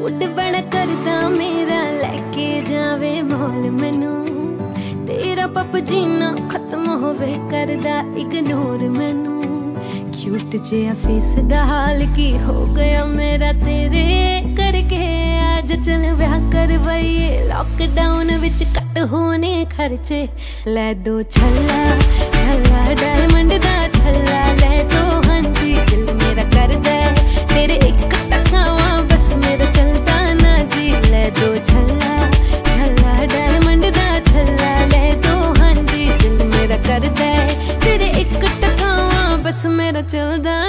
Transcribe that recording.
ਮੁੱਢ ਬਣ ਕਰਦਾ ਮੇਰਾ, ਲੈ ਕੇ ਜਾਵੇ ਮੋਲ ਮੈਨੂੰ। ਤੇਰਾ ਪਪ ਜੀਨਾ ਖਤਮ ਹੋਵੇ, ਕਰਦਾ ਇਗਨੋਰ ਮੈਨੂੰ। ਕਿਊਟ ਜਿਹਾ ਫੇਸ ਦਾ ਹਾਲ ਕੀ ਹੋ ਗਿਆ ਮੇਰਾ ਤੇਰੇ ਕਰਕੇ? ਅੱਜ ਚਲ ਵਿਆਹ ਕਰਵਾਈਏ ਲਾਕਡਾਊਨ ਵਿੱਚ ਕੱਟ ਹੋਣੇ ਖਰਚੇ। ਲੈ ਦੋ ਛੱਲਾ ਛੱਲਾ ਛੱਲਾ ਛੱਲਾ ਡਾਇਮੰਡ ਦਾ ਛੱਲਾ ਲੈ ਦੋ ਹਾਂਜੀ ਦਿਲ ਮੇਰਾ ਕਰਦਾ ਤੇਰੇ ਇੱਕ ਟਕਾਵਾਂ ਬਸ ਮੇਰਾ ਚੱਲਦਾ